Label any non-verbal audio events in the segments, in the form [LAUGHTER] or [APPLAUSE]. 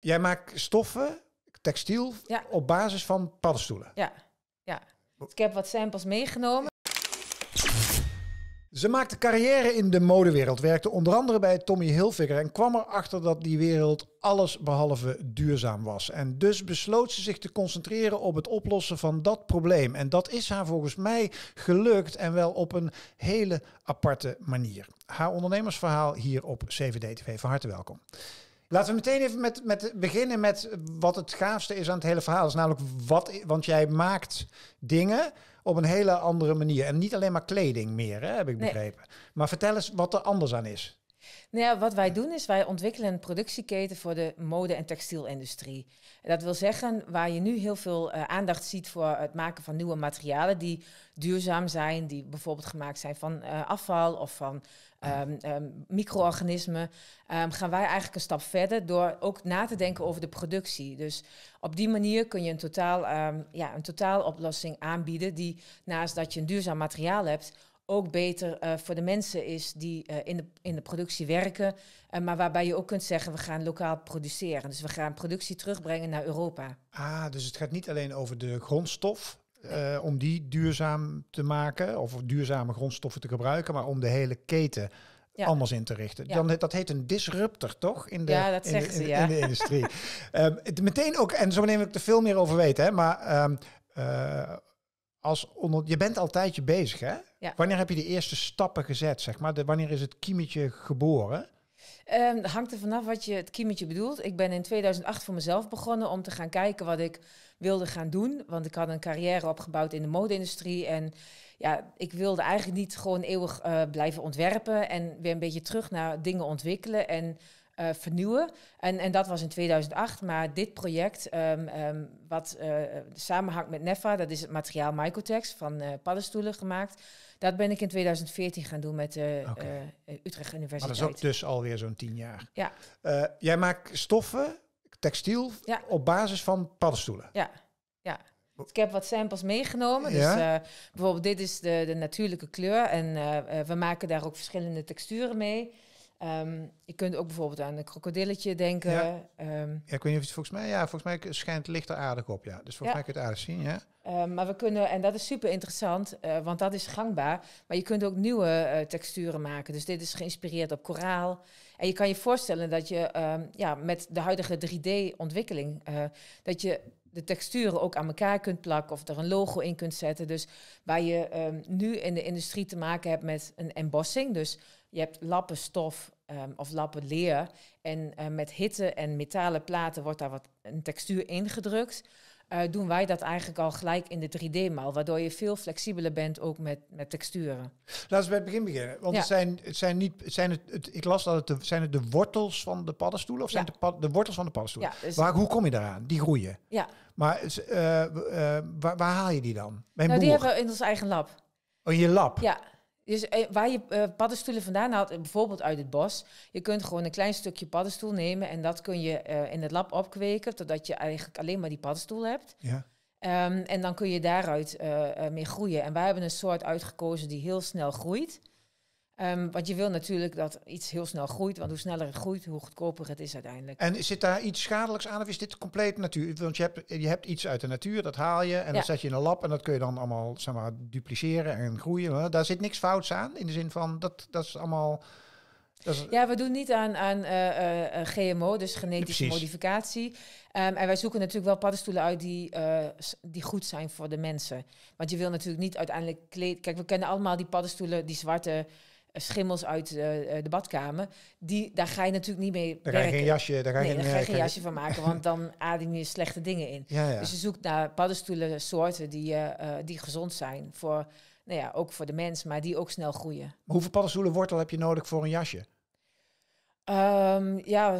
Jij maakt stoffen, textiel, Ja. op basis van paddenstoelen. Ja, ja. Dus ik heb wat samples meegenomen. Ze maakte carrière in de modewereld, werkte onder andere bij Tommy Hilfiger en kwam erachter dat die wereld alles behalve duurzaam was. En dus besloot ze zich te concentreren op het oplossen van dat probleem. En dat is haar volgens mij gelukt en wel op een hele aparte manier. Haar ondernemersverhaal hier op CVD-TV. Van harte welkom. Laten we meteen even met, met beginnen met wat het gaafste is aan het hele verhaal. Is namelijk wat, want jij maakt dingen op een hele andere manier. En niet alleen maar kleding meer, hè, heb ik Nee. begrepen. Maar vertel eens wat er anders aan is. Nou ja, wat wij doen is wij ontwikkelen een productieketen voor de mode- en textielindustrie. Dat wil zeggen, waar je nu heel veel eh, aandacht ziet voor het maken van nieuwe materialen die duurzaam zijn, die bijvoorbeeld gemaakt zijn van eh, afval of van ehm, micro-organismen, ehm, gaan wij eigenlijk een stap verder door ook na te denken over de productie. Dus op die manier kun je een totaal, ja, een totaaloplossing aanbieden die naast dat je een duurzaam materiaal hebt, ook beter eh, voor de mensen is die eh, in, de, in de productie werken. eh, maar waarbij je ook kunt zeggen, we gaan lokaal produceren. Dus we gaan productie terugbrengen naar Europa. Ah, dus het gaat niet alleen over de grondstof. om die duurzaam te maken of duurzame grondstoffen te gebruiken, maar om de hele keten Ja. anders in te richten. Ja. Dan, dat heet een disruptor, toch? In de, Ja, dat in de- zeggen ze, in, de- ja. in de industrie. [LAUGHS] Ehm, het, meteen ook, en zo neem ik er veel meer over weten, hè, maar ehm, eh, als onder, je bent altijd je bezig, hè? Ja. Wanneer heb je de eerste stappen gezet, zeg maar? De, wanneer is het kiemetje geboren? Het hangt er vanaf wat je het kiemetje bedoelt. Ik ben in 2008 voor mezelf begonnen om te gaan kijken wat ik wilde gaan doen. Want ik had een carrière opgebouwd in de mode-industrie. En ja, ik wilde eigenlijk niet gewoon eeuwig eh, blijven ontwerpen. En weer een beetje terug naar dingen ontwikkelen en eh, vernieuwen. En, en dat was in 2008. Maar dit project, ehm, ehm, wat eh, samenhangt met NEFA, dat is het materiaal Mycotex van eh paddenstoelen gemaakt. Dat ben ik in 2014 gaan doen met de. Utrecht Maar Universiteit. dat is ook dus alweer zo'n tien jaar. Ja. Jij maakt stoffen, textiel, Ja. op basis van paddenstoelen. Ja, ja. Ik heb wat samples meegenomen. Ja? Dus bijvoorbeeld dit is de, de natuurlijke kleur. En we maken daar ook verschillende texturen mee. Ehm, je kunt ook bijvoorbeeld aan een krokodilletje denken. Ja. Ehm, Ja, ik weet niet of het volgens mij, ja, volgens mij schijnt het licht er aardig op, ja. Dus volgens Ja. mij kun je het aardig zien, ja. ehm, maar we kunnen, en dat is super interessant, eh, want dat is gangbaar. Maar je kunt ook nieuwe eh, texturen maken. Dus dit is geïnspireerd op koraal. En je kan je voorstellen dat je ja, met de huidige 3D-ontwikkeling, eh, dat je de texturen ook aan elkaar kunt plakken of er een logo in kunt zetten. Dus waar je nu in de industrie te maken hebt met een embossing. Dus je hebt lappen stof ehm, of lappen leer. En eh, met hitte en metalen platen wordt daar wat een textuur ingedrukt. Eh, doen wij dat eigenlijk al gelijk in de 3D-mal, waardoor je veel flexibeler bent ook met, met texturen. Laten we bij het begin beginnen. Want Ja. het zijn, het zijn niet, zijn het, het, ik las dat het de, zijn het de wortels van de paddenstoelen of zijn het de, de wortels van de paddenstoelen? Ja, dus, Waar, hoe kom je daaraan? Die groeien. ja. Maar eh, waar, waar haal je die dan? Bij Nou, die hebben we in ons eigen lab. Oh, in je lab? Ja, dus eh, waar je eh, paddenstoelen vandaan haalt, eh, bijvoorbeeld uit het bos. Je kunt gewoon een klein stukje paddenstoel nemen en dat kun je eh, in het lab opkweken, totdat je eigenlijk alleen maar die paddenstoel hebt. Ja. Ehm, en dan kun je daaruit eh, eh, mee groeien. En wij hebben een soort uitgekozen die heel snel groeit. Ehm, want je wil natuurlijk dat iets heel snel groeit, want hoe sneller het groeit, hoe goedkoper het is uiteindelijk. En zit daar iets schadelijks aan of is dit compleet natuur? Want je hebt, je hebt iets uit de natuur, dat haal je en Ja. dat zet je in een lab en dat kun je dan allemaal zeg maar, dupliceren en groeien. Daar zit niks fouts aan in de zin van dat, dat is allemaal. Is, Ja, we doen niet aan, aan eh, eh, eh, GMO, dus genetische modificatie. Ehm, en wij zoeken natuurlijk wel paddenstoelen uit die, die goed zijn voor de mensen. Want je wil natuurlijk niet uiteindelijk kleed... Kijk, we kennen allemaal die paddenstoelen, die zwarte schimmels uit eh, eh, de badkamer. Die, daar ga je natuurlijk niet mee daar ga je werken. geen jasje, daar ga je nee, geen, daar ga je eh, geen jasje van maken, want dan [LAUGHS] adem je slechte dingen in. Ja, ja. Dus je zoekt naar paddenstoelen soorten die, die gezond zijn. Voor, nou ja, ook voor de mens, maar die ook snel groeien. Maar hoeveel paddenstoelen wortel heb je nodig voor een jasje? Ehm, ja,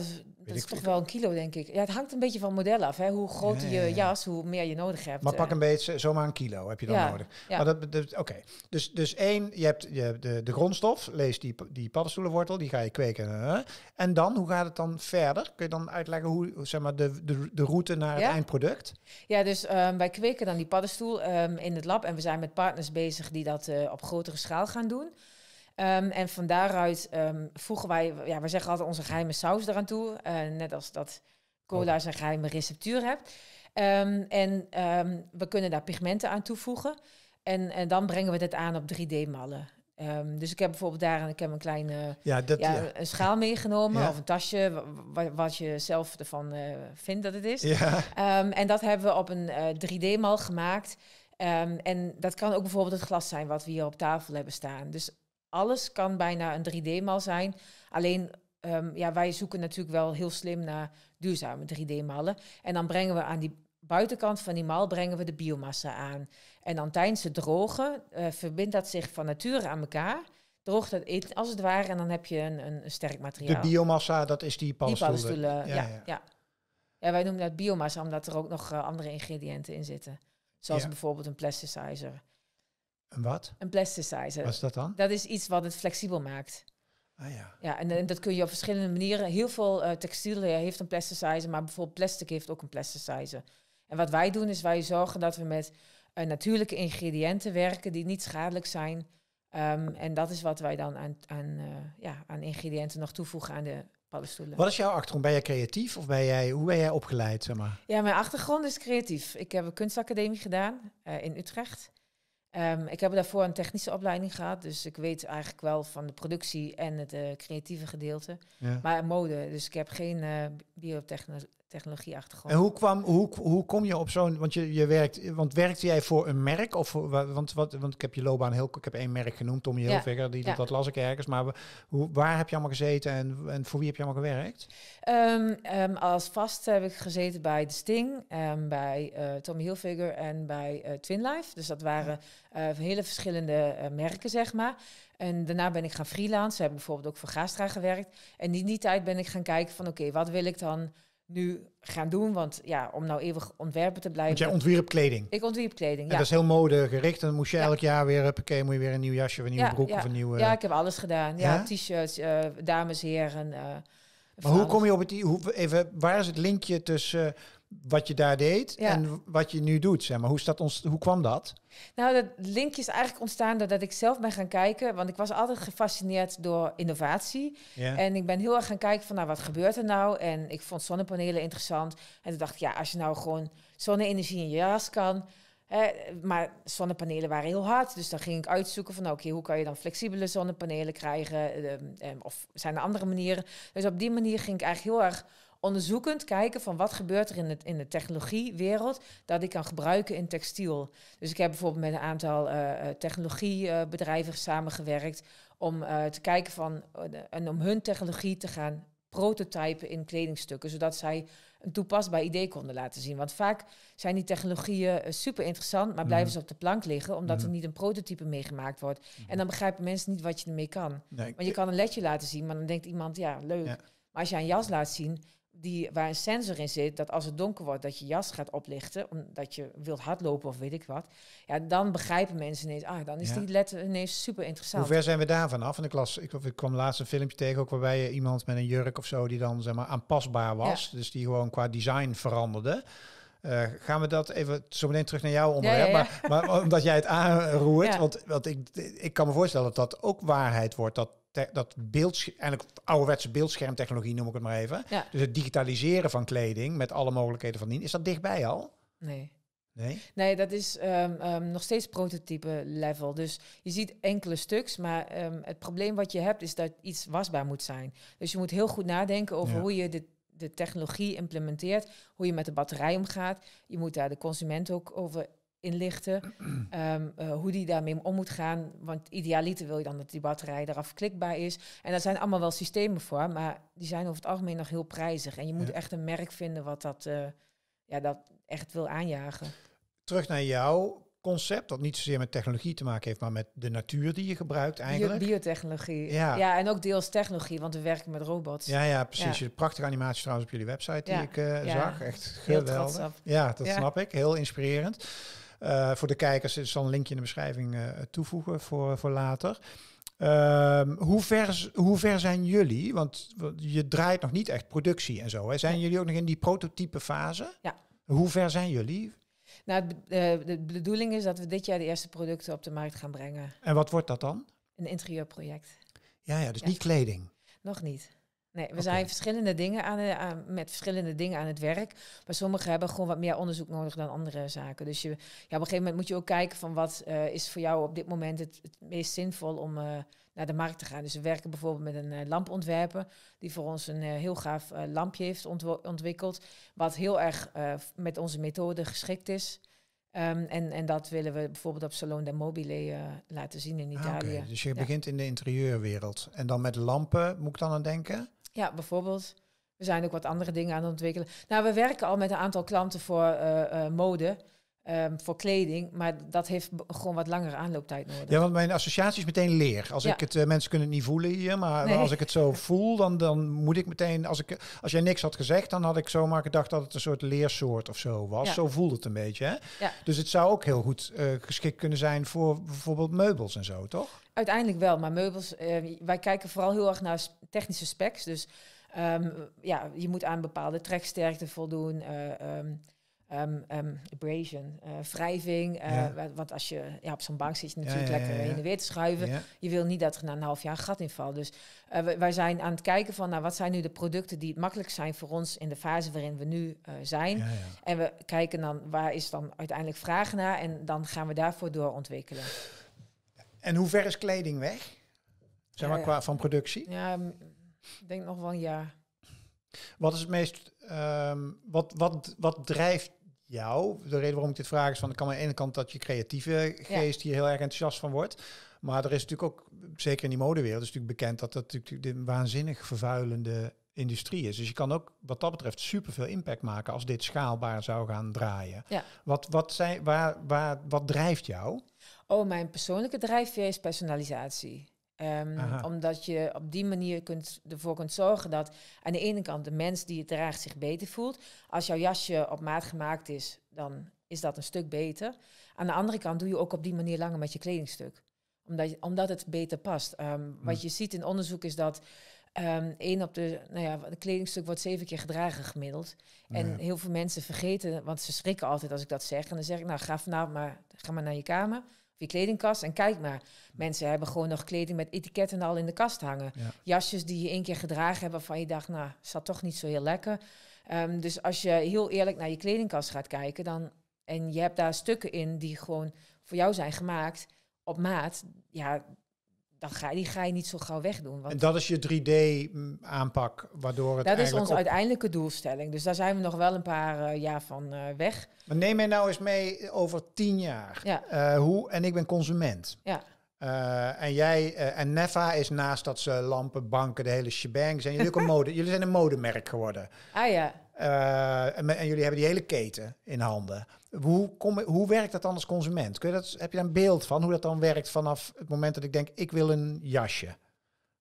dat is- toch wel een kilo, denk ik. Ja, het hangt een beetje van model af. Hè. Hoe groter Ja, ja, ja. je jas, hoe meer je nodig hebt. Maar pak eh. een beetje, zomaar een kilo heb je dan nodig. ja. Maar dat, dat, Oké, dus, dus één, je hebt, je hebt de, de grondstof, lees die, die paddenstoelenwortel, die ga je kweken. En dan, hoe gaat het dan verder? Kun je dan uitleggen hoe, zeg maar, de, de, de route naar het eindproduct? Ja, dus ehm, wij kweken dan die paddenstoel ehm, in het lab. En we zijn met partners bezig die dat eh, op grotere schaal gaan doen. Ehm, en van daaruit ehm, voegen wij, ja, we zeggen altijd onze geheime saus eraan toe. Eh, net als dat cola zijn geheime receptuur hebt. Ehm, en we kunnen daar pigmenten aan toevoegen. En, en dan brengen we dit aan op 3D-mallen. Ehm, dus ik heb bijvoorbeeld daar een, ik heb een kleine Ja, dat, ja, ja. een schaal [LAUGHS] meegenomen Ja. of een tasje, wa- wa- wat je zelf ervan eh, vindt dat het is. Ja. En dat hebben we op een eh, 3D-mal gemaakt. Ehm, en dat kan ook bijvoorbeeld het glas zijn wat we hier op tafel hebben staan. Dus alles kan bijna een 3D-mal zijn. Alleen, ehm, ja, wij zoeken natuurlijk wel heel slim naar duurzame 3D-mallen. En dan brengen we aan die buitenkant van die mal brengen we de biomassa aan. En dan tijdens het drogen eh, verbindt dat zich van nature aan elkaar. Droogt het in, als het ware en dan heb je een, een, sterk De materiaal. biomassa, dat is die Die paddenstoelen. paddenstoelen, ja, ja. ja. ja. wij noemen dat biomassa omdat er ook nog eh, andere ingrediënten in zitten. Zoals Ja. bijvoorbeeld een plasticizer. Een wat? Een plasticizer. Wat is dat dan? Dat is iets wat het flexibel maakt. Ah ja. Ja, en, en dat kun je op verschillende manieren. Heel veel eh, textiel eh, heeft een plasticizer, maar bijvoorbeeld plastic heeft ook een plasticizer. En wat wij doen is wij zorgen dat we met eh, natuurlijke ingrediënten werken die niet schadelijk zijn. Ehm, en dat is wat wij dan aan, aan, eh, ja, aan ingrediënten nog toevoegen aan de paddenstoelen. Wat is jouw achtergrond? Ben jij creatief of ben jij, hoe ben jij opgeleid? Zeg maar? Ja, mijn achtergrond is creatief. Ik heb een kunstacademie gedaan eh, in Utrecht. Ehm, ik heb daarvoor een technische opleiding gehad, dus ik weet eigenlijk wel van de productie en het eh, creatieve gedeelte. Ja. Maar mode, dus ik heb geen eh biotechnologie achtergrond. En hoe, kwam, hoe, hoe kom je op zo'n, want je, je werkt, want werkte jij voor een merk of want, wat, want ik heb je loopbaan heel, ik heb één merk genoemd, Tommy Ja. Hilfiger, die, Ja. dat, las ik ergens, maar hoe, waar heb je allemaal gezeten en, en voor wie heb je allemaal gewerkt? Ehm, ehm, als vast heb ik gezeten bij The Sting, ehm, bij eh, Tommy Hilfiger en bij eh, Twinlife. Dus dat waren eh, hele verschillende merken, zeg maar. En daarna ben ik gaan freelancen. Heb bijvoorbeeld ook voor Gastra gewerkt. En in die tijd ben ik gaan kijken van... oké, wat wil ik dan nu gaan doen? Want ja, om nou eeuwig ontwerpen te Want blijven... jij ontwierp kleding. ik ontwierp kleding, En ja. dat is heel modegericht. En dan moest je Ja. elk jaar weer, huppakee, moet je weer een nieuw jasje of een nieuwe Ja, broek ja. of een nieuwe... Ja, ik heb alles gedaan. Ja, t-shirts, eh, dames, heren. eh, maar hoe kom je op het, hoe, even, waar is het linkje tussen eh, wat je daar deed Ja. en wat je nu doet? Zeg maar. hoe, staat ons, hoe kwam dat? Nou, dat linkje is eigenlijk ontstaan doordat ik zelf ben gaan kijken. Want ik was altijd gefascineerd door innovatie. Ja. En ik ben heel erg gaan kijken van, nou, wat gebeurt er nou? En ik vond zonnepanelen interessant. En toen dacht ik, ja, als je nou gewoon zonne-energie in je jas kan... Hè, maar zonnepanelen waren heel hard. Dus dan ging ik uitzoeken van, nou, oké, hoe kan je dan flexibele zonnepanelen krijgen? Ehm, ehm, of zijn er andere manieren? Dus op die manier ging ik eigenlijk heel erg onderzoekend kijken van wat gebeurt er in, het, in de technologiewereld dat ik kan gebruiken in textiel. Dus ik heb bijvoorbeeld met een aantal eh, eh, technologiebedrijven samengewerkt om eh, te kijken van en om hun technologie te gaan prototypen in kledingstukken, zodat zij een toepasbaar idee konden laten zien. Want vaak zijn die technologieën super interessant, maar blijven Mhm. ze op de plank liggen, omdat er Mhm. niet een prototype meegemaakt wordt. En dan begrijpen mensen niet wat je ermee kan. Nee, Want je kan een ledje laten zien, maar dan denkt iemand, ja, leuk. Ja. Maar als je een jas laat zien, die, waar een sensor in zit, dat als het donker wordt, dat je jas gaat oplichten, omdat je wilt hardlopen of weet ik wat. Ja, dan begrijpen mensen ineens, ah, dan is Ja. die letter ineens super interessant. Hoe ver zijn we daar vanaf? En ik, las, ik, ik kwam laatst een filmpje tegen, ook waarbij je iemand met een jurk of zo, die dan zeg maar aanpasbaar was. Dus die gewoon qua design veranderde. Eh, gaan we dat even zo meteen terug naar jouw onderwerp? ja. Maar, maar omdat jij het aanroert, want, want ik, ik kan me voorstellen dat dat ook waarheid wordt. Dat, dat beeldscherm, eigenlijk ouderwetse beeldschermtechnologie noem ik het maar even. Ja. Dus het digitaliseren van kleding met alle mogelijkheden van dien. Is dat dichtbij al? Nee. Nee? Nee, dat is ehm, ehm, nog steeds prototype level. Dus je ziet enkele stuks, maar ehm, het probleem wat je hebt is dat iets wasbaar moet zijn. Dus je moet heel goed nadenken over Ja. hoe je de, de technologie implementeert, hoe je met de batterij omgaat. Je moet daar de consument ook over inlichten, [CLEARS THROAT] ehm, eh, hoe die daarmee om moet gaan. Want idealiter wil je dan dat die batterij eraf klikbaar is. En daar zijn allemaal wel systemen voor, maar die zijn over het algemeen nog heel prijzig. En je moet Ja. echt een merk vinden wat dat, eh, ja, dat echt wil aanjagen. Terug naar jouw concept, dat niet zozeer met technologie te maken heeft, maar met de natuur die je gebruikt eigenlijk. Bio- biotechnologie. Ja. Ja. en ook deels technologie, want we werken met robots. Ja, ja, precies. Ja. Je Prachtige animaties trouwens op jullie website die Ja, ik eh, zag. Echt geweldig. Ja, dat snap ik. Heel inspirerend. Eh, voor de kijkers is zal een linkje in de beschrijving eh, toevoegen voor, voor later. Ehm, hoe, ver, hoe ver zijn jullie? Want je draait nog niet echt productie en zo. Hè? Zijn jullie ook nog in die prototype fase? Ja. Hoe ver zijn jullie? Nou, be- eh, de bedoeling is dat we dit jaar de eerste producten op de markt gaan brengen. En wat wordt dat dan? Een interieurproject. Ja, ja dus Ja. niet kleding. Nog niet. Nee, we zijn verschillende dingen aan, de- aan- met verschillende dingen aan het werk. Maar sommigen hebben gewoon wat meer onderzoek nodig dan andere zaken. Dus je, ja, op een gegeven moment moet je ook kijken van wat eh, is voor jou op dit moment het, het meest zinvol om eh, naar de markt te gaan. Dus we werken bijvoorbeeld met een eh, lampontwerper die voor ons een heel gaaf lampje heeft ontwikkeld. Wat heel erg met onze methode geschikt is. Ehm, en, en dat willen we bijvoorbeeld op Salon del Mobile laten zien in Ah, Italië. oké. Dus je Ja. begint in de interieurwereld. En dan met lampen, moet ik dan aan denken? Ja, bijvoorbeeld. We zijn ook wat andere dingen aan het ontwikkelen. Nou, we werken al met een aantal klanten voor eh, eh, mode, ehm, voor kleding, maar dat heeft gewoon wat langere aanlooptijd nodig. Ja, want mijn associatie is meteen leer. Als Ja. ik het, eh, mensen kunnen het niet voelen hier, maar Nee. als ik het zo [LAUGHS] voel, dan, dan moet ik meteen, als, ik, als jij niks had gezegd, dan had ik zomaar gedacht dat het een soort leersoort of zo was. Ja. Zo voelt het een beetje. Hè? Ja. Dus het zou ook heel goed eh, geschikt kunnen zijn voor bijvoorbeeld meubels en zo, toch? Uiteindelijk wel, maar meubels, eh, wij kijken vooral heel erg naar technische specs. Dus ehm, ja, je moet aan bepaalde treksterkte voldoen. eh, ehm, ehm, abrasion, eh, wrijving. eh, Ja. wa- Want als je ja, op zo'n bank zit, je natuurlijk ja, lekker heen en weer te schuiven. Je wil niet dat er na een half jaar een gat in valt. Dus eh, wij- zijn aan het kijken van nou, wat zijn nu de producten die het makkelijk zijn voor ons in de fase waarin we nu eh, zijn. En we kijken dan waar is dan uiteindelijk vraag naar en dan gaan we daarvoor doorontwikkelen. En hoe ver is kleding weg? Zeg maar qua van productie. Ja, ik denk nog wel een jaar. Wat is het meest, ehm, wat, wat, wat drijft jou? De reden waarom ik dit vraag is van, ik kan aan de ene kant dat je creatieve geest hier heel erg enthousiast van wordt. Maar er is natuurlijk ook, zeker in die modewereld, is natuurlijk bekend dat dat natuurlijk een waanzinnig vervuilende industrie is. Dus je kan ook wat dat betreft superveel impact maken als dit schaalbaar zou gaan draaien. Ja. Wat, wat, zijn, waar, waar, wat drijft jou? Oh, mijn persoonlijke drijfveer is personalisatie. Ehm, omdat je op die manier kunt, ervoor kunt zorgen dat aan de ene kant de mens die het draagt zich beter voelt. Als jouw jasje op maat gemaakt is, dan is dat een stuk beter. Aan de andere kant doe je ook op die manier langer met je kledingstuk. Omdat, je- omdat het beter past. Ehm, Wat Hmm. je ziet in onderzoek is dat één op de, nou ja, een kledingstuk wordt zeven keer gedragen gemiddeld. En Ja. heel veel mensen vergeten, want ze schrikken altijd als ik dat zeg. En dan zeg ik, nou ga vanavond maar, ga maar naar je kamer je kledingkast en kijk maar. Mensen hebben gewoon nog kleding met etiketten al in de kast hangen. Ja. Jasjes die je één keer gedragen hebben waarvan je dacht, nou, zat toch niet zo heel lekker. Ehm, dus als je heel eerlijk naar je kledingkast gaat kijken, dan en je hebt daar stukken in die gewoon voor jou zijn gemaakt op maat, ja, dan ga, die ga je niet zo gauw wegdoen. Want En dat is je 3D-aanpak, waardoor het dat is onze op- uiteindelijke doelstelling. Dus daar zijn we nog wel een paar eh, jaar van eh, weg. Maar neem mij nou eens mee over tien jaar. Ja. Eh, hoe, en ik ben consument. Ja. En jij en Neffa is naast dat ze lampen, banken, de hele shebang zijn jullie ook een [LAUGHS] mode. Jullie zijn een modemerk geworden. Ah ja, en, en jullie hebben die hele keten in handen. Hoe, kom, hoe werkt dat dan als consument? Kun je dat, heb je daar een beeld van hoe dat dan werkt vanaf het moment dat ik denk ik wil een jasje?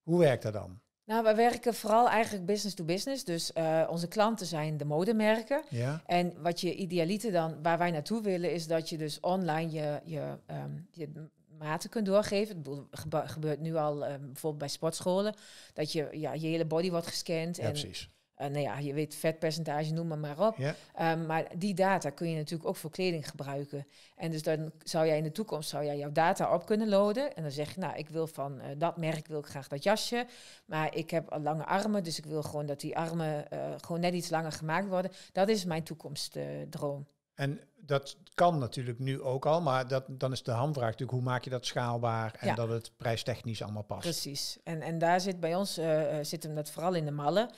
Hoe werkt dat dan? nou we werken vooral eigenlijk business to business. Dus eh, onze klanten zijn de modemerken. Ja. En wat je idealiter dan, waar wij naartoe willen, is dat je dus online je, je, ehm, je maten kunt doorgeven. Gebe- gebeurt nu al ehm, bijvoorbeeld bij sportscholen, dat je, ja, je hele body wordt gescand. ja, en precies. Eh, nou ja, je weet vetpercentage, noem maar maar op. Ja. Ehm, maar die data kun je natuurlijk ook voor kleding gebruiken. En dus dan zou jij in de toekomst zou jij jouw data op kunnen loaden. En dan zeg je, nou, ik wil van eh, dat merk wil ik graag dat jasje. Maar ik heb lange armen, dus ik wil gewoon dat die armen eh, gewoon net iets langer gemaakt worden. Dat is mijn toekomstdroom. En dat kan natuurlijk nu ook al, maar dat, dan is de hamvraag natuurlijk hoe maak je dat schaalbaar en Ja. dat het prijstechnisch allemaal past. Precies. En, en daar zit bij ons zit hem dat vooral in de mallen.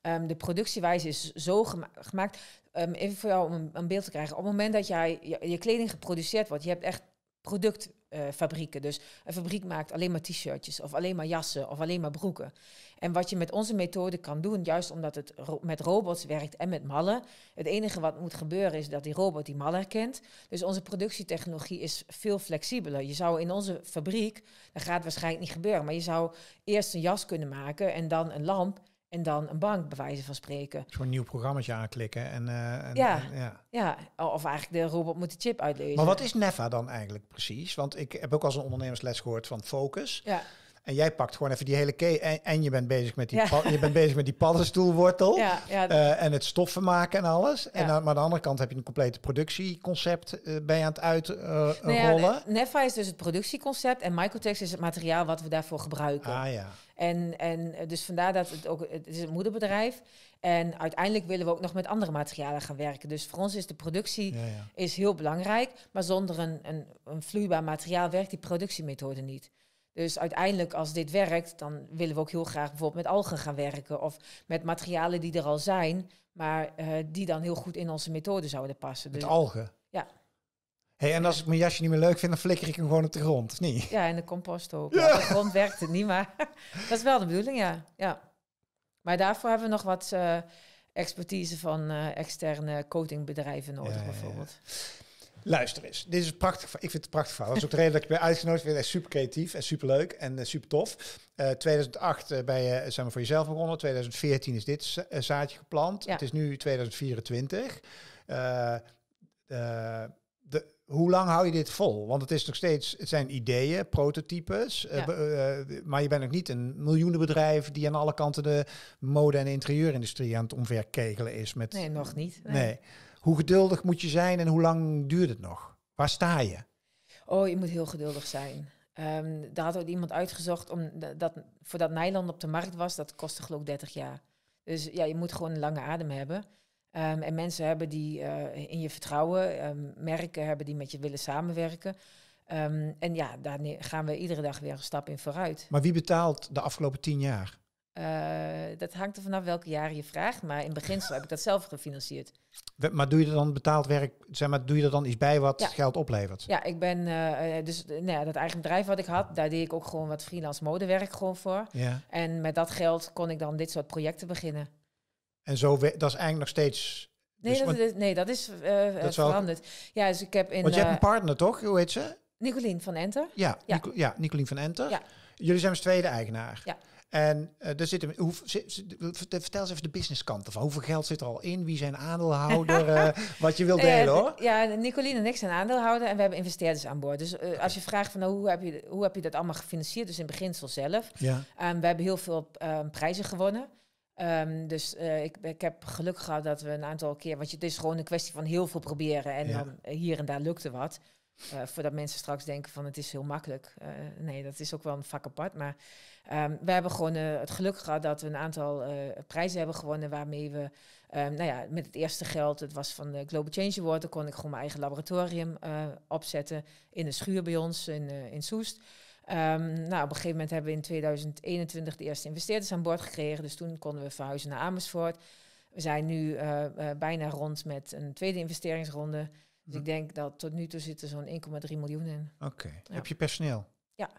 Ehm, de productiewijze is zo gema- gemaakt. Ehm, even voor jou om een, beeld te krijgen. Op het moment dat jij je, je kleding geproduceerd wordt, je hebt echt productfabrieken. dus een fabriek maakt alleen maar t-shirtjes of alleen maar jassen of alleen maar broeken. En wat je met onze methode kan doen, juist omdat het met robots werkt en met mallen. Het enige wat moet gebeuren is dat die robot die mal herkent. Dus onze productietechnologie is veel flexibeler. Je zou in onze fabriek, dat gaat waarschijnlijk niet gebeuren, maar je zou eerst een jas kunnen maken en dan een lamp en dan een bank, bij wijze van spreken. Een nieuw programmaatje aanklikken en, eh, en, Ja. en- ja. Ja, of eigenlijk de robot moet de chip uitlezen. Maar wat is Neffa dan eigenlijk precies? Want ik heb ook als een ondernemersles gehoord van focus. Ja, En jij pakt gewoon even die hele keten en, en je bent bezig met die, Ja. je bent bezig met die paddenstoelwortel. [LAUGHS] Ja, ja, eh, en het stoffen maken en alles. En dan, maar aan de andere kant heb je een complete productieconcept uh, je aan het uitrollen. nou ja, Nefa is dus het productieconcept en Microtex is het materiaal wat we daarvoor gebruiken. ah ja. En, en eh, dus vandaar dat het ook, het is het moederbedrijf. En uiteindelijk willen we ook nog met andere materialen gaan werken. Dus voor ons is de productie ja, ja. is heel belangrijk. Maar zonder een, een, een vloeibaar materiaal werkt die productiemethode niet. Dus uiteindelijk, als dit werkt, dan willen we ook heel graag bijvoorbeeld met algen gaan werken. Of met materialen die er al zijn, maar eh, die dan heel goed in onze methode zouden passen. Met Dus, algen. Ja. Hey, en als ik mijn jasje niet meer leuk vind, dan flikker ik hem gewoon op de grond, of niet? ja, en de compost ook. Ja. Op de grond werkt het niet, maar [LAUGHS] dat is wel de bedoeling, ja. ja. Maar daarvoor hebben we nog wat eh, expertise van eh, externe coatingbedrijven nodig, Ja, ja, ja. Luister eens, dit is een prachtig. Ik vind het prachtig verhaal. Dat is ook de reden dat ik ben uitgenodigd. Ik vind het echt super creatief en super leuk en eh, super tof. Eh 2008 eh, ben je zeg maar, voor jezelf begonnen. 2014 is dit za- eh, zaadje geplant. Ja. Het is nu 2024. Eh, de, hoe lang hou je dit vol? Want het is nog steeds, het zijn ideeën, prototypes. Ja. maar je bent nog niet een miljoenenbedrijf die aan alle kanten de mode- en interieurindustrie aan het omverkegelen is. Met, Nee, nog niet. Nee. Hoe geduldig moet je zijn en hoe lang duurt het nog? Waar sta je? Oh, je moet heel geduldig zijn. Ehm, daar had ook iemand uitgezocht om dat voordat nylon op de markt was, dat kostte geloof ik 30 jaar. Dus ja, je moet gewoon een lange adem hebben. Ehm, en mensen hebben die eh, in je vertrouwen, ehm, merken hebben die met je willen samenwerken. En ja, daar gaan we iedere dag weer een stap in vooruit. Maar wie betaalt de afgelopen tien jaar? Eh, dat hangt er vanaf welke jaren je vraagt, maar in beginsel heb ik dat zelf gefinancierd. Maar doe je er dan betaald werk, zeg maar, doe je er dan iets bij wat Ja. geld oplevert? Ja, ik ben eh, eh, dus nou ja, dat eigen bedrijf wat ik had, daar deed ik ook gewoon wat freelance modewerk gewoon voor. Ja. En met dat geld kon ik dan dit soort projecten beginnen. En zo, dat is eigenlijk nog steeds... Nee, Dus, dat, nee dat is eh, Dat is wel- veranderd. Ja, dus ik heb in Want je hebt een partner, toch? Hoe heet ze? Nicolien van Enter. Ja, Ja. Nico, ja Nicolien van Enter. Ja. Jullie zijn dus tweede eigenaar. Ja. En eh er zit een, hoe, vertel eens even de businesskant ervan. Hoeveel geld zit er al in? Wie zijn aandeelhouder? [LAUGHS] eh, wat je wilt delen, Eh, hoor. Ja, Nicolien en ik zijn aandeelhouder en we hebben investeerders aan boord. Dus als je vraagt van nou, hoe, heb je, hoe heb je dat allemaal gefinancierd, dus in beginsel zelf. Ja. Ehm, we hebben heel veel ehm, prijzen gewonnen. Ehm, dus ik, ik heb geluk gehad dat we een aantal keer, want het is gewoon een kwestie van heel veel proberen en Ja. dan hier en daar lukte wat. Voordat mensen straks denken van het is heel makkelijk. Nee, dat is ook wel een vak apart. Maar ehm, we hebben gewoon eh, het geluk gehad dat we een aantal eh, prijzen hebben gewonnen waarmee we, ehm, nou ja, met het eerste geld, het was van de Global Change Award, dan kon ik gewoon mijn eigen laboratorium eh, opzetten in een schuur bij ons in, in Soest. Ehm, nou, op een gegeven moment hebben we in 2021 de eerste investeerders aan boord gekregen. Dus toen konden we verhuizen naar Amersfoort. We zijn nu bijna rond met een tweede investeringsronde. Dus Hm. ik denk dat tot nu toe zit er zo'n 1,3 miljoen in. Oké. Ja. Heb je personeel? Ja.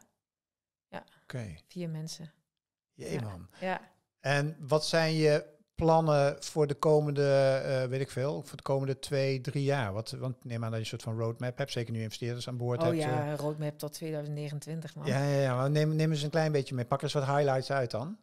Ja. Oké. Vier mensen. Jee, Ja. man. Ja. En wat zijn je plannen voor de komende, eh, weet ik veel, voor de komende twee, drie jaar? Wat, want neem aan dat je een soort van roadmap hebt, zeker nu investeerders aan boord Oh hebt. eh. ja, roadmap tot 2029 man. ja, ja, ja, maar neem, neem eens een klein beetje mee. Pak eens wat highlights uit dan.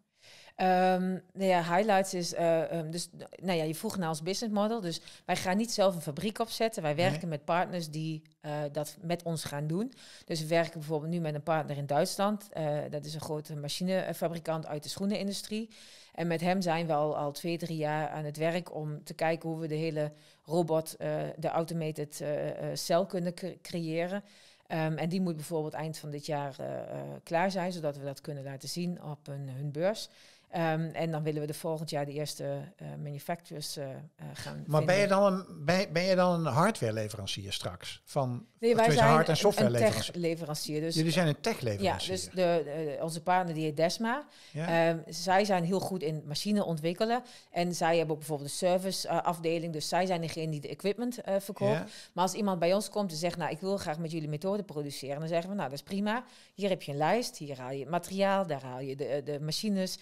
Ehm, nou ja, highlights is, eh, ehm, dus, nou ja, je vroeg naar ons business model. Dus wij gaan niet zelf een fabriek opzetten. Wij werken Nee. met partners die eh, dat met ons gaan doen. Dus we werken bijvoorbeeld nu met een partner in Duitsland. Eh, dat is een grote machinefabrikant uit de schoenenindustrie. En met hem zijn we al, al twee, drie jaar aan het werk om te kijken hoe we de hele robot, de automated cel kunnen cre- creëren. Ehm, en die moet bijvoorbeeld eind van dit jaar klaar zijn, zodat we dat kunnen laten zien op hun, hun beurs. Ehm, en dan willen we de volgend jaar de eerste eh, manufacturers eh, eh, gaan Maar ben je, dan een, ben, ben je dan een hardwareleverancier straks? Van, Nee, wij zijn hard- en softwareleverancier? een tech-leverancier. Dus, Jullie zijn een ja, techleverancier. dus de, onze partner die heet Desma. ja? Ehm, zij zijn heel goed in machine ontwikkelen. En zij hebben ook bijvoorbeeld een service eh, afdeling. Dus zij zijn degene die de equipment verkoopt. Ja? Maar als iemand bij ons komt en zegt, nou, ik wil graag met jullie methode produceren, dan zeggen we, nou, dat is prima. Hier heb je een lijst, hier haal je het materiaal, daar haal je de, de machines.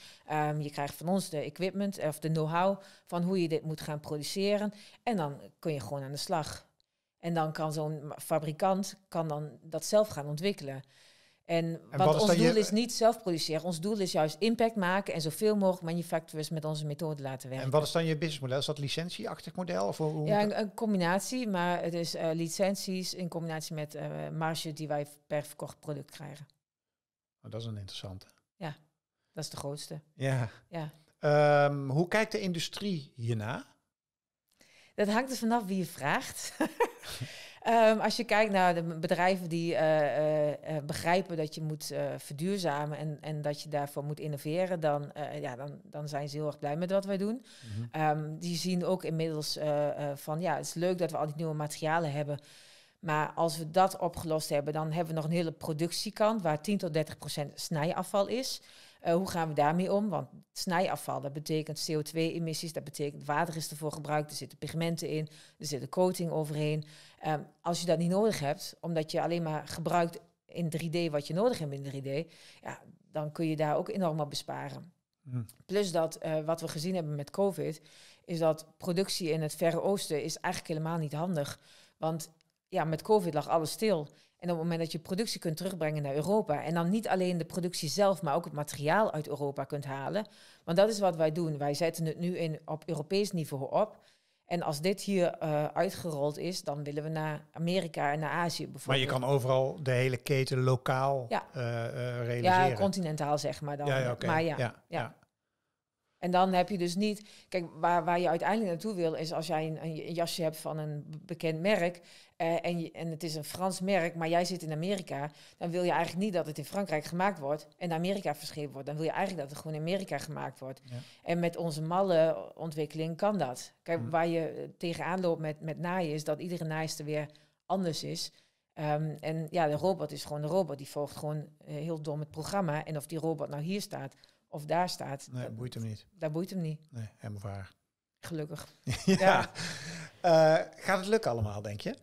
Ehm, je krijgt van ons de equipment of de know-how van hoe je dit moet gaan produceren. En dan kun je gewoon aan de slag. En dan kan zo'n fabrikant kan dan dat zelf gaan ontwikkelen. En, wat ons je- doel is niet zelf produceren. Ons doel is juist impact maken en zoveel mogelijk manufacturers met onze methode laten werken. En wat is dan je businessmodel? Is dat licentieachtig model? Of hoe, Ja, een, een combinatie, maar het is eh, licenties in combinatie met eh marge die wij per verkocht product krijgen. Oh, dat is een interessante. Dat is de grootste. Ja. Ja. Ehm, hoe kijkt de industrie hierna? Dat hangt er vanaf wie je vraagt. [LAUGHS] Ehm, als je kijkt naar de bedrijven die eh, eh, eh, begrijpen dat je moet verduurzamen en, en dat je daarvoor moet innoveren, dan, ja, dan, dan zijn ze heel erg blij met wat wij doen. Mhm. Ehm, die zien ook inmiddels van ja, het is leuk dat we al die nieuwe materialen hebben. Maar als we dat opgelost hebben, dan hebben we nog een hele productiekant waar 10 tot 30 procent snijafval is. Uh, hoe gaan we daarmee om? Want snijafval, dat betekent CO2-emissies, dat betekent water is ervoor gebruikt, er zitten pigmenten in, er zit een coating overheen. Um, als je dat niet nodig hebt, omdat je alleen maar gebruikt in 3D wat je nodig hebt in 3D, ja, dan kun je daar ook enorm op besparen. Hmm. Plus dat, uh, wat we gezien hebben met COVID, is dat productie in het Verre Oosten is eigenlijk helemaal niet handig. Want ja, met COVID lag alles stil. En op het moment dat je productie kunt terugbrengen naar Europa en dan niet alleen de productie zelf, maar ook het materiaal uit Europa kunt halen. Want dat is wat wij doen. Wij zetten het nu in, op Europees niveau op. En als dit hier uh, uitgerold is, dan willen we naar Amerika en naar Azië bijvoorbeeld. Maar je kan overal de hele keten lokaal ja. Uh, uh, realiseren. Ja, continentaal zeg maar dan. Ja, ja, okay. Maar ja, ja, ja. En dan heb je dus niet... Kijk, waar, waar je uiteindelijk naartoe wil... is als jij een, een jasje hebt van een bekend merk... Uh, en, je, en het is een Frans merk, maar jij zit in Amerika... dan wil je eigenlijk niet dat het in Frankrijk gemaakt wordt... en naar Amerika verscheept wordt. Dan wil je eigenlijk dat het gewoon in Amerika gemaakt wordt. Ja. En met onze malle ontwikkeling kan dat. Kijk, hm. waar je tegenaan loopt met, met naaien... is dat iedere naaister weer anders is... Um, en ja, de robot is gewoon de robot. Die volgt gewoon uh, heel dom het programma. En of die robot nou hier staat of daar staat. Nee, dat boeit hem niet. Dat boeit hem niet. Nee, helemaal waar. Gelukkig. [LAUGHS] ja. Uh, gaat het lukken allemaal, denk je?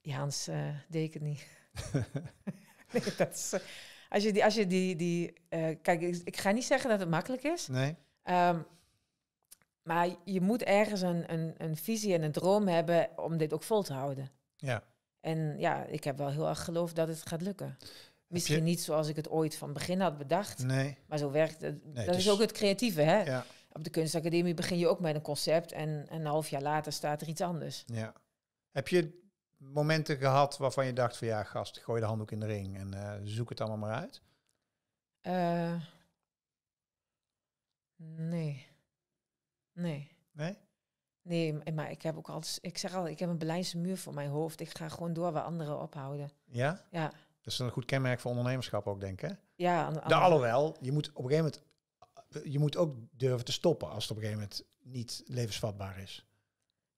Ja, anders uh, deed ik het niet. [LAUGHS] nee, dat is, uh, als je die, als je die, die kijk, ik, ik, ga niet zeggen dat het makkelijk is. Nee. Um, maar je moet ergens een, een, een visie en een droom hebben om dit ook vol te houden. Ja. En ja, ik heb wel heel erg geloofd dat het gaat lukken. Misschien niet zoals ik het ooit van begin had bedacht. Nee. Maar zo werkt het. dat is ook het creatieve, hè? Ja. Op de kunstacademie begin je ook met een concept en een half jaar later staat er iets anders. Ja. Heb je momenten gehad waarvan je dacht van ja, gast, gooi de handdoek in de ring en uh, zoek het allemaal maar uit? Uh, nee. Nee. Nee? Nee, maar ik heb ook altijd, ik zeg al, ik heb een Berlijnse muur voor mijn hoofd. Ik ga gewoon door waar anderen ophouden. Ja? Ja. Dat is een goed kenmerk voor ondernemerschap ook, denk ik. Ja, aan, de, alhoewel, je moet op een gegeven moment, je moet ook durven te stoppen als het op een gegeven moment niet levensvatbaar is.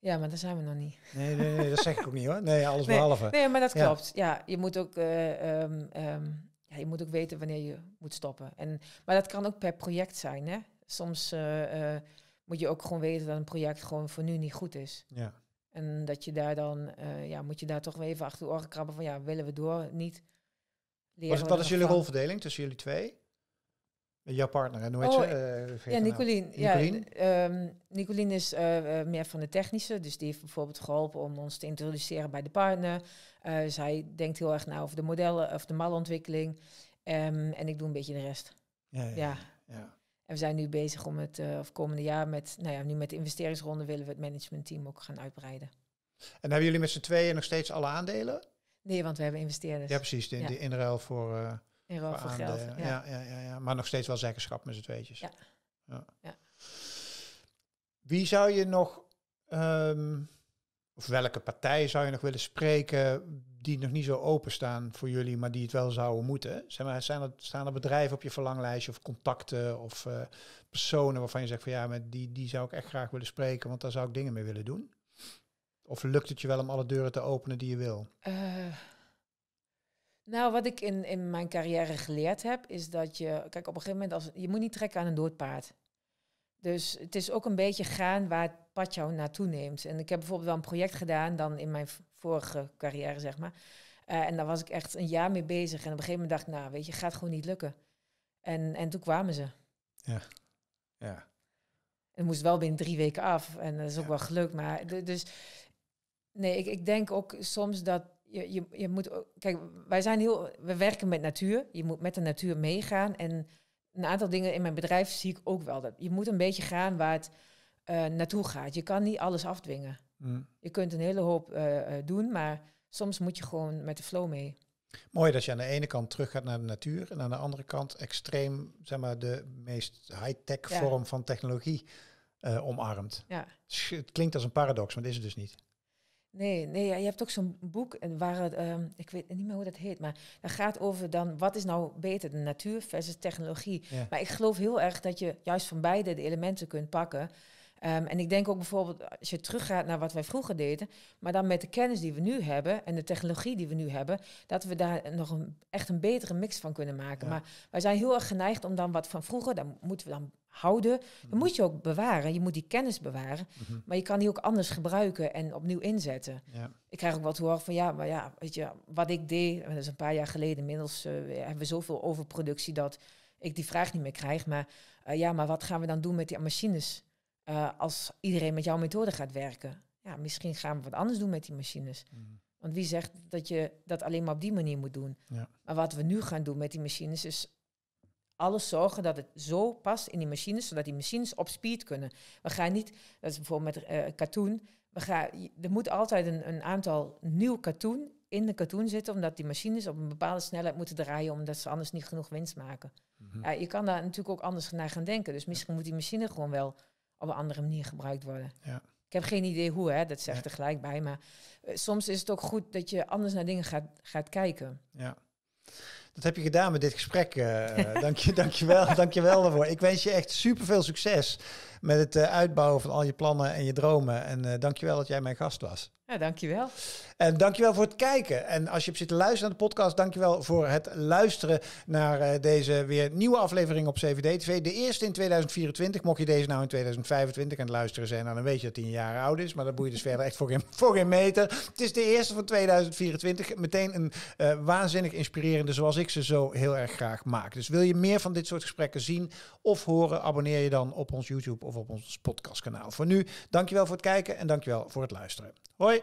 Ja, maar daar zijn we nog niet. Nee, nee, nee dat zeg ik ook niet hoor. Nee, alles [LAUGHS] behalve. Nee, maar dat klopt. Ja, je moet ook, uh, um, um, ja, je moet ook weten wanneer je moet stoppen. En, maar dat kan ook per project zijn. Hè? Soms uh, uh, moet je ook gewoon weten dat een project gewoon voor nu niet goed is. Ja. En dat je daar dan, ja, moet je daar toch weer even achter de oren krabben van, ja, willen we door? Niet. Wat, wat is jullie rolverdeling tussen jullie twee? Jouw partner, en hoe heet oh, ze? Uh, ja, Nicolien. Nicolien? Ja, um, Nicolien is uh, meer van de technische, dus die heeft bijvoorbeeld geholpen om ons te introduceren bij de partner. Uh, zij denkt heel erg na over de modellen of de malontwikkeling. Um, en ik doe een beetje de rest. Ja, ja, ja. ja. En we zijn nu bezig om het of komende jaar met, nou ja, nu met de investeringsronde willen we het managementteam ook gaan uitbreiden. En hebben jullie met z'n tweeën nog steeds alle aandelen? Nee, want we hebben investeerders. Ja, precies. De, ja. de inruil voor, uh, inruil voor, voor geld. Ja. Ja, ja, ja, maar nog steeds wel zeggenschap met z'n tweetjes. Ja. ja. Wie zou je nog, um, of welke partij zou je nog willen spreken die nog niet zo openstaan voor jullie, maar die het wel zouden moeten? Zeg maar, zijn er, staan er bedrijven op je verlanglijstje of contacten of uh, personen waarvan je zegt van ja, met die, die zou ik echt graag willen spreken, want daar zou ik dingen mee willen doen? Of lukt het je wel om alle deuren te openen die je wil? Uh, nou, wat ik in, in mijn carrière geleerd heb, is dat je, kijk, op een gegeven moment, als, je moet niet trekken aan een dood paard. Dus het is ook een beetje gaan waar het pad jou naartoe neemt. En ik heb bijvoorbeeld wel een project gedaan, dan in mijn vorige carrière, zeg maar. Uh, en daar was ik echt een jaar mee bezig. En op een gegeven moment dacht ik, nou, weet je, gaat gewoon niet lukken. En, en toen kwamen ze. Ja, ja. Het moest wel binnen drie weken af. En dat is ook ja. wel gelukt. Maar dus Nee, ik, ik denk ook soms dat je, je, je moet. Kijk, wij zijn heel. We werken met natuur. Je moet met de natuur meegaan. En een aantal dingen in mijn bedrijf zie ik ook wel. Dat je moet een beetje gaan waar het uh, naartoe gaat. Je kan niet alles afdwingen. Mm. Je kunt een hele hoop uh, doen, maar soms moet je gewoon met de flow mee. Mooi dat je aan de ene kant terug gaat naar de natuur en aan de andere kant extreem, zeg maar, de meest high-tech Ja. vorm van technologie eh, omarmt. Ja. Het klinkt als een paradox, maar dat is het dus niet. Nee, nee, je hebt ook zo'n boek en waar het, ehm, ik weet niet meer hoe dat heet, maar dat gaat over dan wat is nou beter, de natuur versus technologie. Ja. Maar ik geloof heel erg dat je juist van beide de elementen kunt pakken. Ehm, en ik denk ook bijvoorbeeld, als je teruggaat naar wat wij vroeger deden, maar dan met de kennis die we nu hebben en de technologie die we nu hebben, dat we daar nog een, echt een betere mix van kunnen maken. Ja. Maar wij zijn heel erg geneigd om dan wat van vroeger, dan moeten we dan houden. Dan moet je ook bewaren, je moet die kennis bewaren, Mhm. maar je kan die ook anders gebruiken en opnieuw inzetten. Ja. Ik krijg ook wat te horen van ja, maar ja, weet je, wat ik deed, dat is een paar jaar geleden, inmiddels eh, hebben we zoveel overproductie dat ik die vraag niet meer krijg. Maar eh, ja, maar wat gaan we dan doen met die machines eh, als iedereen met jouw methode gaat werken? Ja, misschien gaan we wat anders doen met die machines. Mhm. Want wie zegt dat je dat alleen maar op die manier moet doen? Ja. Maar wat we nu gaan doen met die machines is alles zorgen dat het zo past in die machines, zodat die machines op speed kunnen. We gaan niet, dat is bijvoorbeeld met eh katoen, we gaan, er moet altijd een, een aantal nieuw katoen in de katoen zitten, omdat die machines op een bepaalde snelheid moeten draaien, omdat ze anders niet genoeg winst maken. Mhm. Ja, je kan daar natuurlijk ook anders naar gaan denken. Dus misschien moet die machine gewoon wel op een andere manier gebruikt worden. Ja. Ik heb geen idee hoe, hè, dat zegt Ja. er gelijk bij. Maar eh, soms is het ook goed dat je anders naar dingen gaat, gaat kijken. Ja. Dat heb je gedaan met dit gesprek. eh dank, je, dank, je wel, [LAUGHS] dank je wel daarvoor. Ik wens je echt super veel succes met het eh, uitbouwen van al je plannen en je dromen. En eh je wel dat jij mijn gast was. Ja, dankjewel. En dankjewel voor het kijken. En als je hebt zitten luisteren naar de podcast, dankjewel voor het luisteren naar eh, deze weer nieuwe aflevering op CVD TV. De eerste in 2024. Mocht je deze nou in 2025 aan het luisteren zijn, nou, dan weet je dat hij een jaar oud is. Maar dat boeit dus verder echt voor geen, [LAUGHS] voor geen meter. Het is de eerste van 2024. Meteen een eh, waanzinnig inspirerende, zoals ik ze zo heel erg graag maak. Dus wil je meer van dit soort gesprekken zien of horen, abonneer je dan op ons YouTube of op ons podcastkanaal. Voor nu, dankjewel voor het kijken en dankjewel voor het luisteren. Hoi!